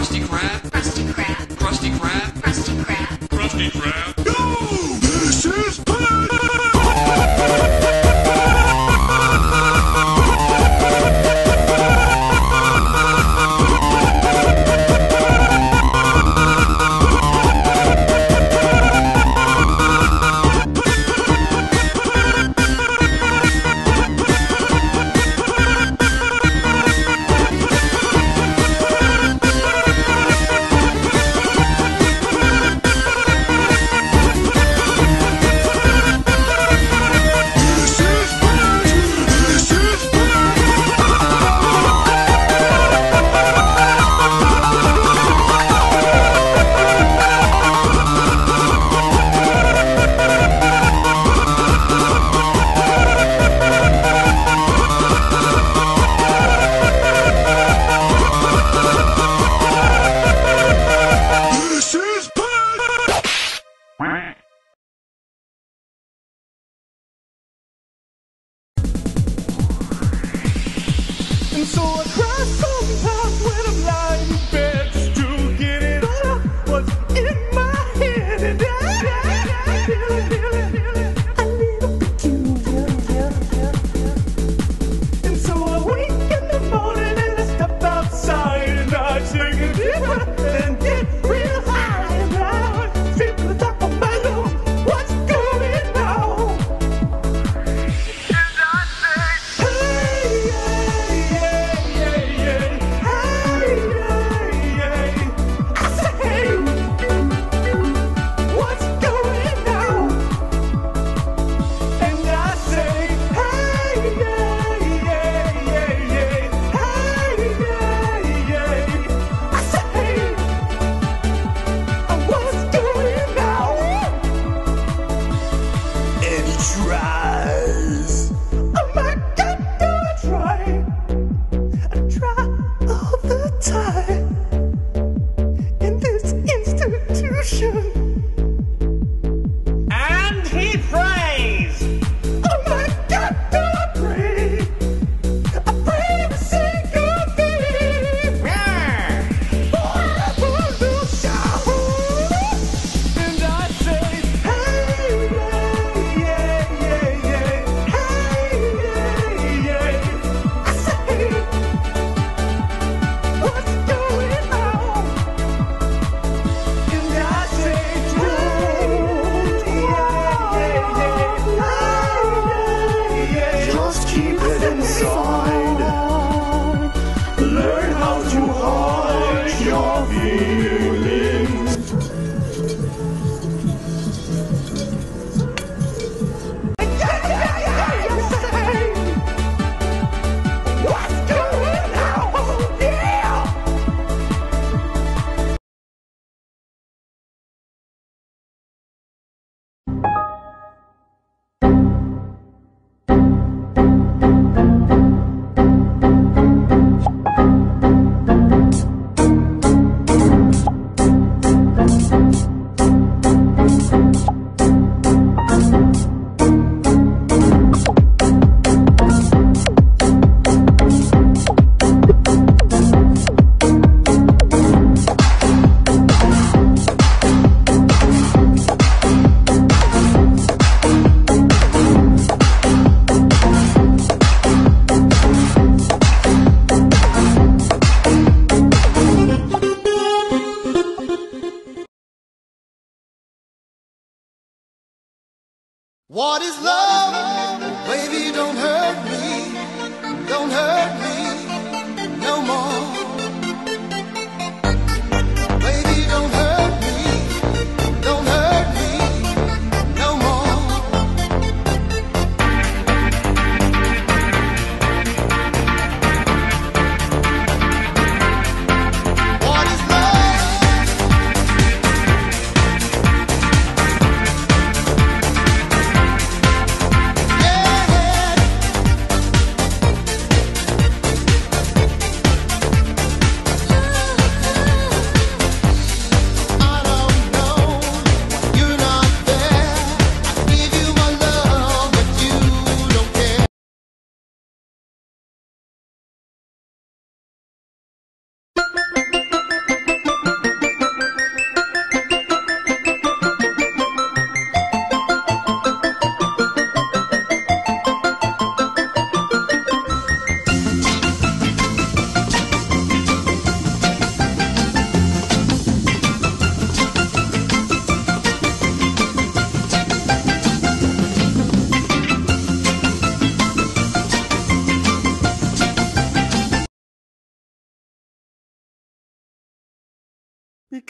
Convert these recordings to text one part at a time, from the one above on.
Krusty Krab. Krusty Krab. Krusty Krab. Krusty Krab. Krusty Krab. So across some pathway. Bye. What is love?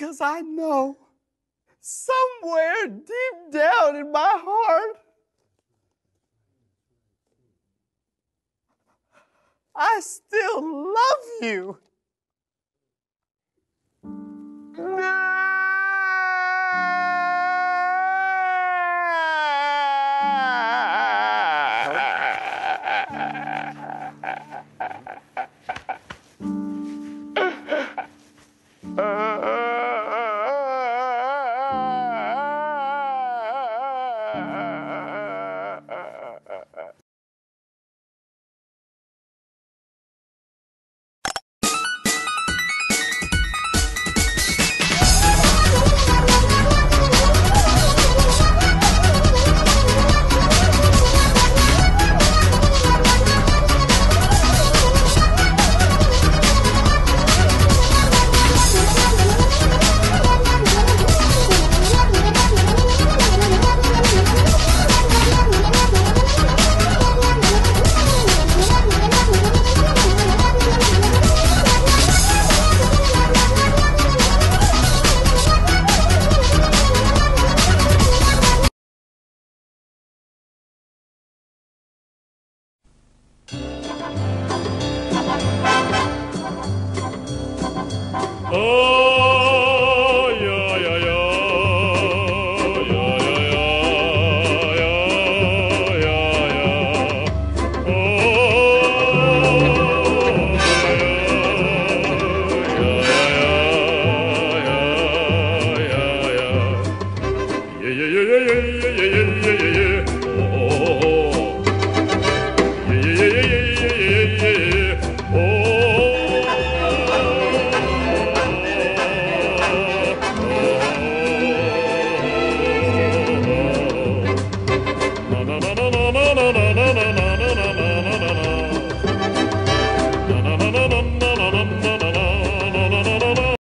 Because I know somewhere deep down in my heart, I still love you. Oh,